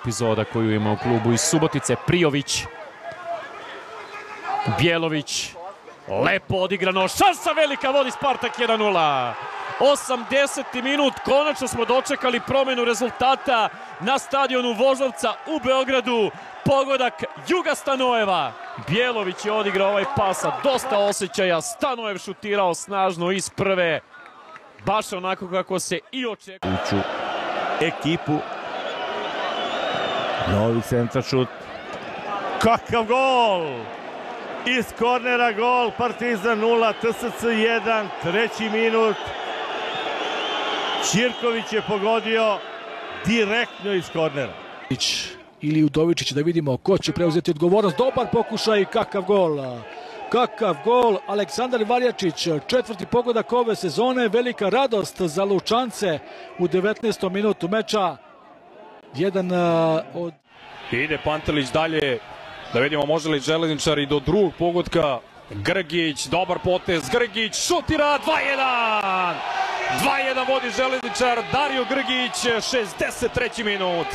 epizoda koju ima u klubu iz Subotice. Prijović, Bjelović, lepo odigrano, šansa velika, vodi Spartak 1-0. 80. minut, konačno smo dočekali promjenu rezultata na stadionu Vožovca u Beogradu. Pogodak Juga Stanojeva. Bjelović je odigrao ovaj pasa, dosta osjećaja. Stanojev šutirao snažno iz prve. Baš onako kako se i očekuje. ekipu. Novi centrašut. Kakav gol! Iz kornera gol, Partizan 0, TSC 1, treći minut. Čirković je pogodio direktno iz kornera. ili Udovičić da vidimo ko će preuzeti odgovornost. Dobar pokušaj, kakav gol. Kakav gol, Aleksandar Varjačić, četvrti pogodak ove sezone, velika radost za Lučance u 19. minutu meča. Jedan od Ide Pantelić dalje, da vidimo može li Železničar i do drugog pogotka. Grgić, dobar potez, Grgić šutira 2-1! 2-1 vodi Železničar, Dario Grgić, 63. minut.